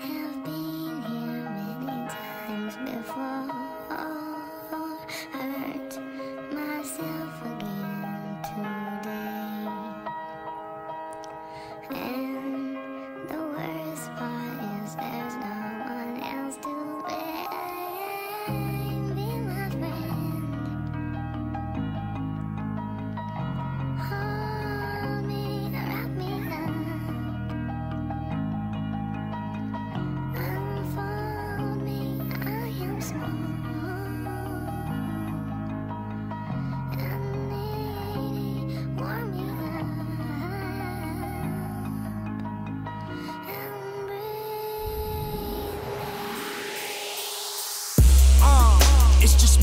have been here many times before.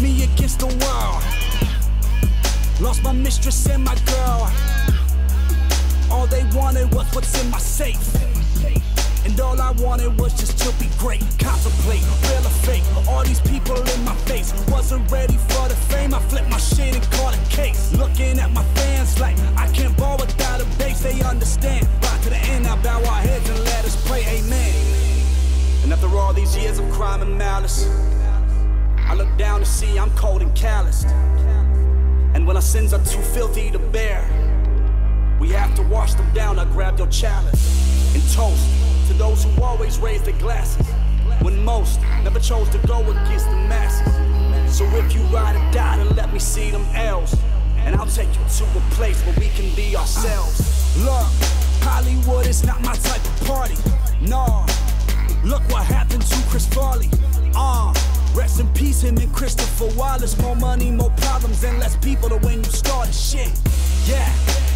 Me against the world. Lost my mistress and my girl. All they wanted was what's in my safe. And all I wanted was just to be great. Contemplate, real or fake. All these people in my face. Wasn't ready for the fame. I'm cold and calloused. And when our sins are too filthy to bear, we have to wash them down. I grab your chalice and toast to those who always raise their glasses. When most never chose to go against the masses. So if you ride or die, then let me see them L's. And I'll take you to a place where we can be ourselves. Look, Hollywood is not my him and Christopher Wallace. More money, more problems, and less people than when you started shit. Yeah.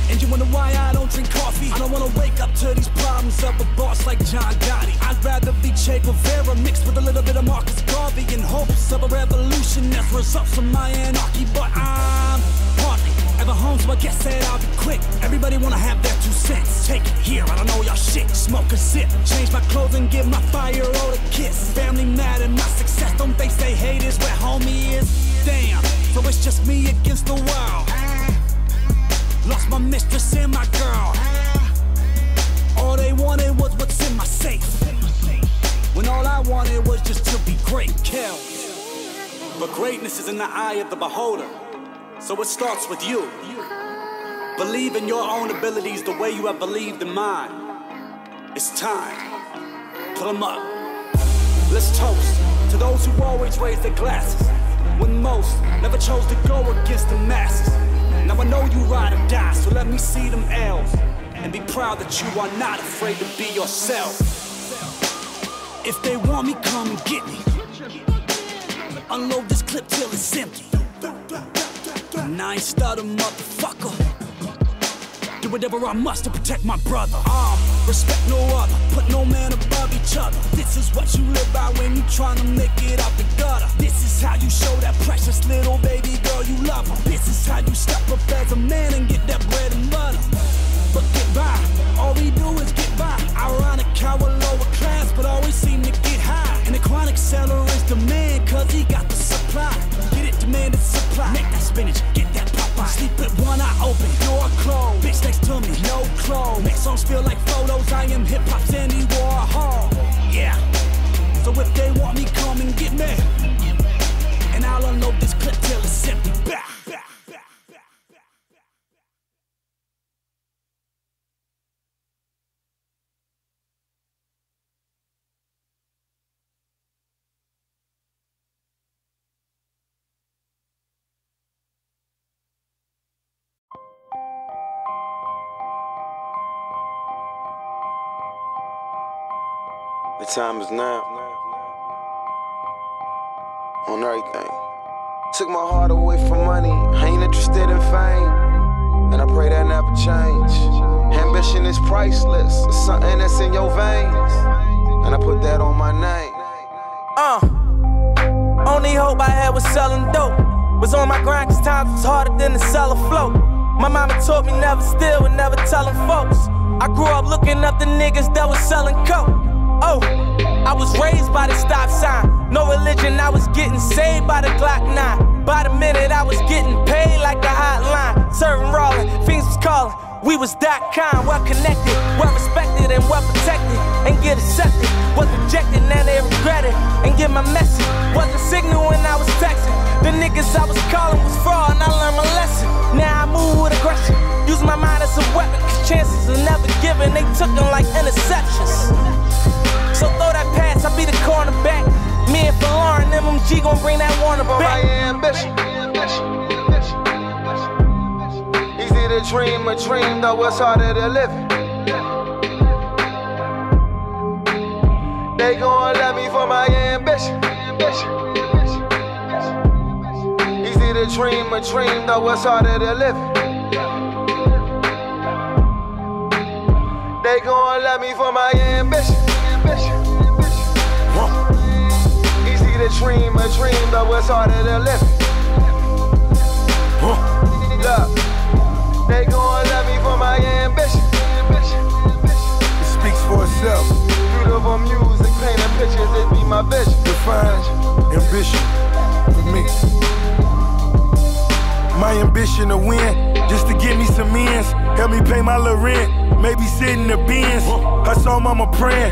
And you wonder why I don't drink coffee? I don't wanna wake up to these problems of a boss like John Gotti. I'd rather be Che Guevara mixed with a little bit of Marcus Garvey in hopes of a revolution that results from my anarchy. But I'm guess that I'll be quick. Everybody wanna have their two cents. Take it here, I don't know y'all shit. Smoke a sip, change my clothes and give my five-year-old a kiss. Family mad at my success, don't think they hate is where homie is? Damn, so it's just me against the world. Lost my mistress and my girl. All they wanted was what's in my safe. When all I wanted was just to be great, kill. But greatness is in the eye of the beholder. So it starts with you. Believe in your own abilities the way you have believed in mine. It's time. Put 'em up. Let's toast to those who always raise their glasses. When most never chose to go against the masses. Now I know you ride or die, so let me see them L's. And be proud that you are not afraid to be yourself. If they want me, come and get me. Unload this clip till it's empty. Ain't stutter, motherfucker. Do whatever I must to protect my brother. Um, respect no other, put no man above each other. This is what you live by when you tryna make it out the gutter. This is how you show that precious little baby girl you love her. This is how you step up as a man and get that bread and butter. But get by, all we do is get by. Ironic how come and I'll unload this clip till it's empty. Bah. The time is now. On everything. Took my heart away from money. I ain't interested in fame. And I pray that never change. Ambition is priceless. It's something that's in your veins. And I put that on my name. Uh, only hope I had was selling dope. Was on my grind cause times was harder than to sell a float. My mama taught me never steal and never telling folks. I grew up looking up the niggas that was selling coke. Oh, I was raised by the stop sign. No religion, I was getting saved by the Glock 9. By the minute, I was getting paid like the hotline. Serving rolling, fiends was calling. We was dot com, well connected, well respected, and well protected. And get accepted. Was rejected, now they regret it. And get my message. Was a signal when I was texting. The niggas I was calling was fraud, and I learned my lesson. Now I move with aggression. Use my mind as a weapon, cause chances are never given. They took them like interceptions. MMG gon' bring that Warner For my back. ambition. Easy to dream a dream, though it's harder to live it. They gon' love me for my ambition. Easy to dream a dream, though it's harder to live it. They gon' love me for my ambition. Dream a dream, though it's harder to live it. Look, they gon' love me for my ambition. It speaks for itself. Beautiful music, painting pictures, it be my vision. Define ambition for me. My ambition to win, just to get me some ends. Help me pay my little rent. Maybe sit in the bins. I saw mama praying.